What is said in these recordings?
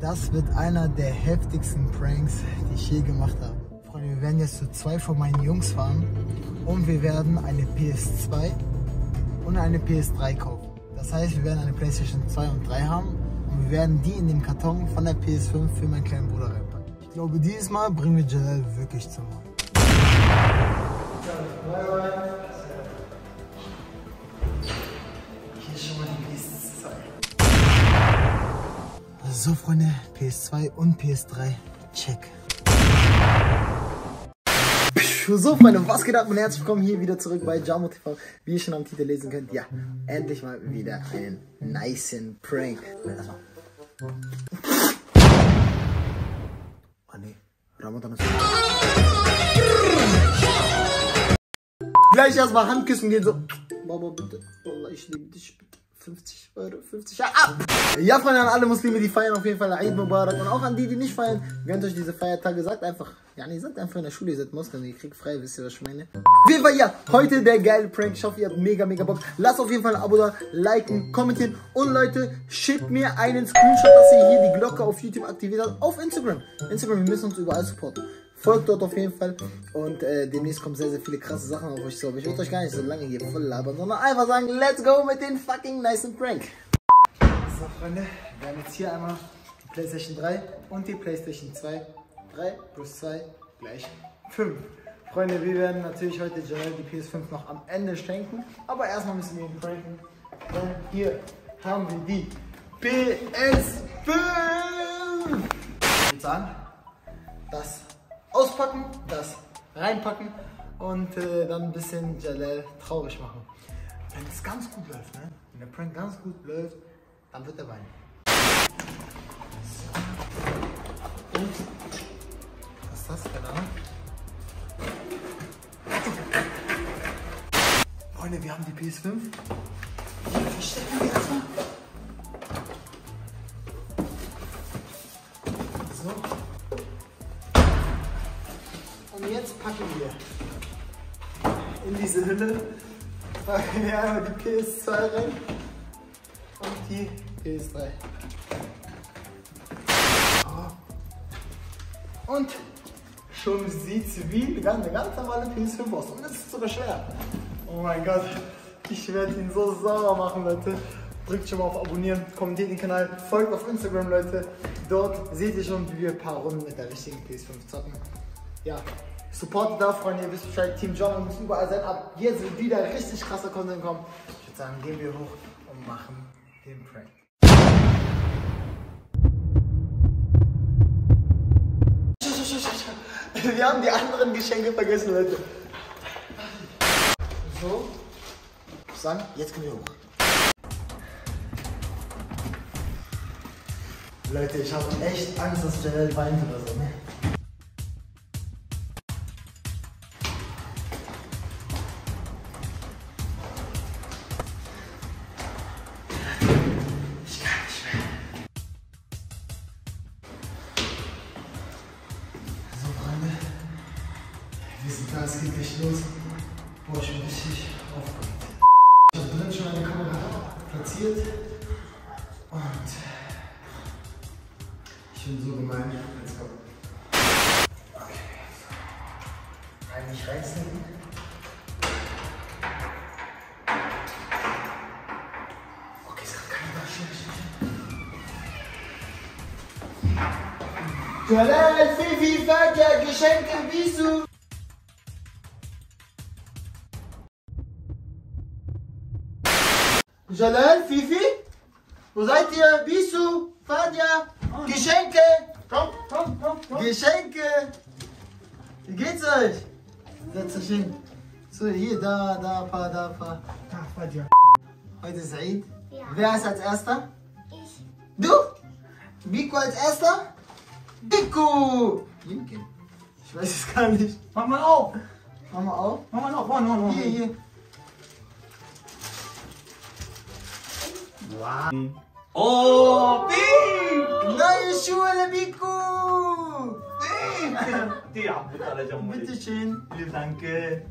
Das wird einer der heftigsten Pranks, die ich je gemacht habe. Freunde, wir werden jetzt zu zwei von meinen Jungs fahren und wir werden eine PS2 und eine PS3 kaufen. Das heißt, wir werden eine PlayStation 2 und 3 haben und wir werden die in dem Karton von der PS5 für meinen kleinen Bruder reinpacken. Ich glaube, dieses Mal bringen wir Jalal wirklich zum Mann. Hier ist schon mal die PS2. So, Freunde, PS2 und PS3, check. So, Freunde, was geht ab und herzlich willkommen hier wieder zurück bei Jamo TV. Wie ihr schon am Titel lesen könnt, ja, endlich mal wieder einen niceen Prank. Erstmal. Oh nee, Ramadan ist. Gleich erstmal Handküssen gehen, so. Mama, bitte. Wallah, ich liebe dich, bitte. 50 Euro, 50 ja, ab! Ja, Freunde, an alle Muslime, die feiern auf jeden Fall Eid Mubarak und auch an die, die nicht feiern, gönnt euch diese Feiertage, sagt einfach, ja, ihr sagt einfach in der Schule, ihr seid Muslim, ihr kriegt frei, wisst ihr, was ich meine? Auf jeden Fall, ja, heute der geile Prank, ich hoffe, ihr habt mega, mega Bock. Lasst auf jeden Fall ein Abo da, liken, kommentieren und Leute, schickt mir einen Screenshot, dass ihr hier die Glocke auf YouTube aktiviert habt, auf Instagram. Instagram, wir müssen uns überall supporten. Folgt dort auf jeden Fall und äh, demnächst kommen sehr, sehr viele krasse Sachen auf euch zu. Aber ich würde euch gar nicht so lange hier voll labern, sondern einfach sagen, let's go mit den fucking nice Prank. So, Freunde, wir haben jetzt hier einmal die PlayStation 3 und die PlayStation 2. 3 plus 2 gleich 5. Freunde, wir werden natürlich heute Joel die PS5 noch am Ende schenken, aber erstmal müssen wir ihn pranken. Denn hier haben wir die PS5. Ich würde sagen, das auspacken, das reinpacken und äh, dann ein bisschen Jalel traurig machen. Wenn es ganz gut läuft, ne? wenn der Prank ganz gut läuft, dann wird er weinen. So. Und was ist das? Keine Ahnung. Freunde, wir haben die PS5. Die verstecken wir erstmal. So. Jetzt packen wir in diese Hülle einmal die PS2 rein und die PS3. Oh. Und schon sieht es wie eine ganz normale PS5 aus. Und es ist sogar schwer. Oh mein Gott, ich werde ihn so sauer machen, Leute. Drückt schon mal auf Abonnieren, kommentiert den Kanal, folgt auf Instagram, Leute. Dort seht ihr schon, wie wir ein paar Runden mit der richtigen PS5 zocken. Ja, supportet da, Freunde, ihr wisst Bescheid, Team John muss überall sein. Ab jetzt wird wieder richtig krasser Content kommen. Ich würde sagen, gehen wir hoch und machen den Prank. Wir haben die anderen Geschenke vergessen, Leute. So. Sagen, jetzt können wir hoch. Leute, ich habe echt Angst, dass Janelle weint oder so. Ne? Da, es geht gleich los. Boah, ich bin richtig aufgeregt. Ich habe drin schon eine Kamera platziert. Und ich bin so gemein. Let's go. Okay. Rein nicht Maschine. Jalal, Fifi, Fadja, Geschenke, Bisu. Jalal, Fifi? Wo seid ihr? Bisu, Fadja, Geschenke. Komm, komm, komm, komm. Geschenke. Wie geht's euch? Setzt euch hin. So, hier, da, da, pa, da, pa. Da, Fadja. Heute ist Eid. Ja. Wer ist als erster? Ich. Du? Biko als erster? Biko! Ich weiß es gar nicht. Mach mal auf! Mach mal auf. Mach mal auf! One, one, one. Hier, hier. Oh, Bing! Neue Schuhe, Biko! Die Abbuttale Jamali. Bitteschön. Danke.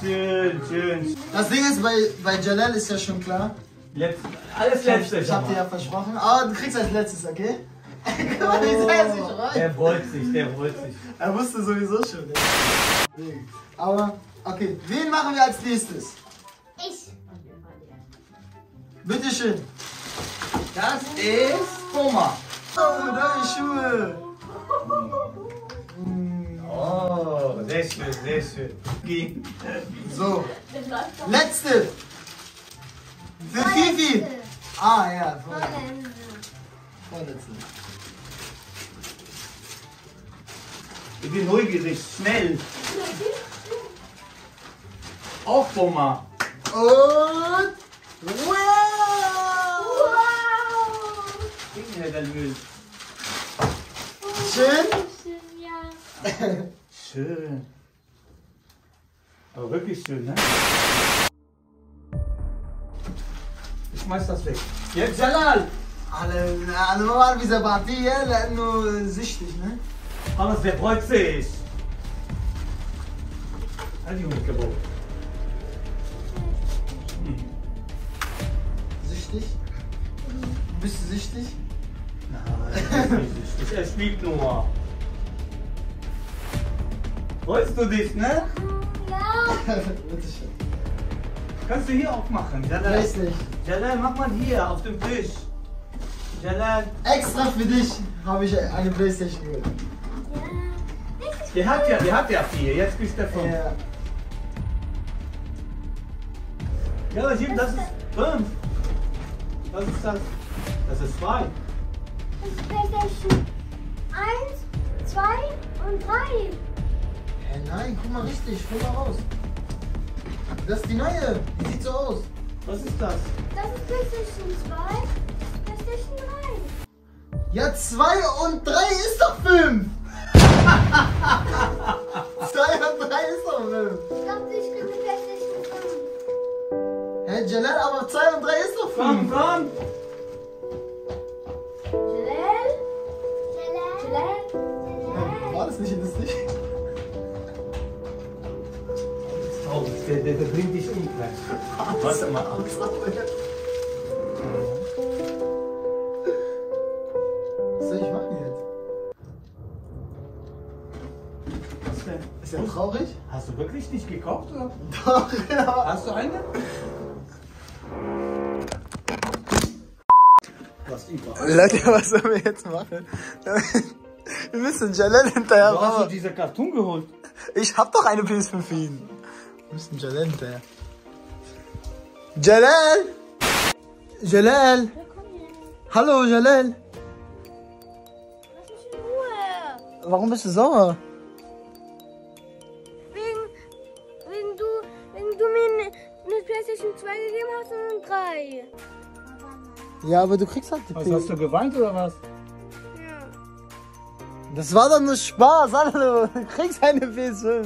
Schön, schön. Das Ding ist, bei, bei Jalal ist ja schon klar, Letz, alles letzte. Ich hab dir ja versprochen. Aber du kriegst als letztes, okay? Guck mal, wie sehr er sich freut. Der freut sich, der freut sich. Er wusste sowieso schon. Ja. Aber, okay, wen machen wir als nächstes? Bitteschön. Das ist Thomas. Oh, neue Schuhe. Oh, sehr schön, sehr schön. Geh. So, letzte. Für Fifi. Ah, ja, vorletzte. vorletzte. Ich bin neugierig, schnell. Auch Thomas. Und. Wow! Wow hier, der Müll. Oh, schön? Schön, ja. schön. Aber wirklich schön, ne? Ich schmeiß das weg. Jetzt Jalal! Alle, alle mal wie Sabatiye, nur süchtig, ne? Aber der freut sich. Hat die Hund gebaut. Süchtig? Mhm. Bist du süchtig? Nein, er spielt nur. Freust du dich, ne? Ja. Kannst du hier aufmachen. Jalal, Weiß nicht. Jalal mach mal hier auf dem Tisch. Jalal. Extra für dich habe ich eine Playstation geholt. Der hat ja, der hat ja vier. Jetzt kriegt er fünf. Ja. Ja, das ist fünf. Was ist das? Das ist zwei. Das ist PlayStation 1, 2 und 3. Hä, nein, guck mal richtig, guck mal raus. Das ist die neue. Die sieht so aus. Was ist das? Das ist PlayStation 2, PlayStation 3. Ja, 2 und 3 ist doch 5. 2 und 3 ist doch 5. Ich dachte, ich kriege PlayStation 5. Hä, Jalal, aber 2 und 3 ist doch 5. Komm, komm. Oh, der, der, der bringt dich um gleich. Warte mal ab. Was soll ich machen jetzt? Was denn? Ist ja traurig? Hast du wirklich nicht gekauft oder? Doch, ja. Hast du eine? Was überall. Leute, was sollen wir jetzt machen? Wir müssen Jalal hinterher Wo hast du diese Karton geholt? Ich hab doch eine PS5 für ihn. Wir müssen Jalal hinterher. Jalal! Jalal! Hallo, Jalal! Lass mich in Ruhe. Warum bist du sauer? Wegen, wegen du, wegen du mir eine ne PlayStation 2 gegeben hast und eine 3. Ja, aber du kriegst halt die Was, hast du geweint oder was? Ja. Das war doch nur Spaß, hallo! Du kriegst eine PS5.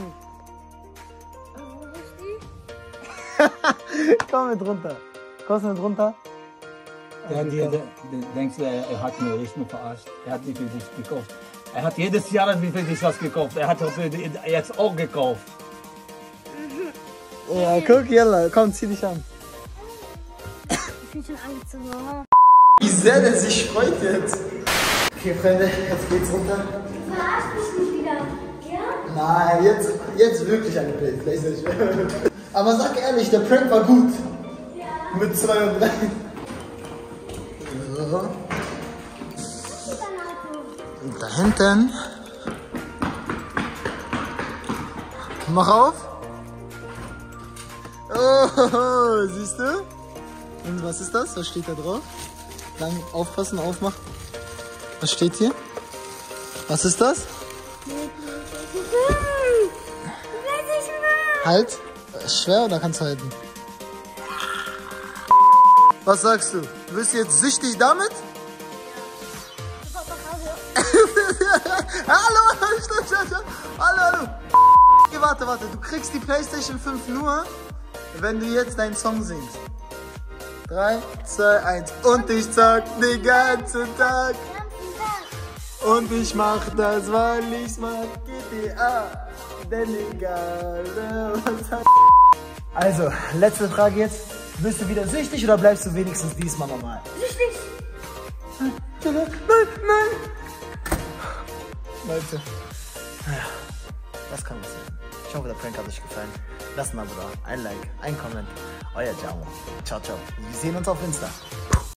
Komm mit runter. Kommst du mit runter? Der hat der, denkst du, er, er hat mir echt nur verarscht. Er hat nicht für dich gekauft. Er hat jedes Jahr für dich was gekauft. Er hat jetzt auch gekauft. Ja, guck, Jalla, komm, zieh dich an. Ich bin schon angezogen, Mama. Wie sehr der sich freut jetzt. Okay, Freunde, jetzt geht's runter. Du verarschst mich nicht wieder. Ja? Nein, jetzt, jetzt wirklich eine Play- Playstation. Aber sag ehrlich, der Prank war gut. Ja. Mit 2 und 3. So. Und da hinten. Mach auf. Oh, siehst du? Und was ist das? Was steht da drauf? Lang aufpassen, aufmachen. Was steht hier? Was ist das? Halt. Ist Schwer oder kannst du halten? Was sagst du? Bist du jetzt süchtig damit? hallo, stopp, stopp, stopp. Hallo, hallo. Okay, warte, warte. Du kriegst die PlayStation 5 nur, wenn du jetzt deinen Song singst. 3, 2, 1. Und ich zock den ganzen Tag. Und ich mach das, weil ich's mag. GTA. Denn egal. Also, letzte Frage jetzt. Bist du wieder süchtig oder bleibst du wenigstens diesmal normal? Süchtig. Nein, nein! Leute. Naja, das kann passieren. Ich hoffe, der Prank hat euch gefallen. Lasst ein Abo da, ein Like, ein Comment. Euer Jamo. Ciao, ciao. Wir sehen uns auf Insta.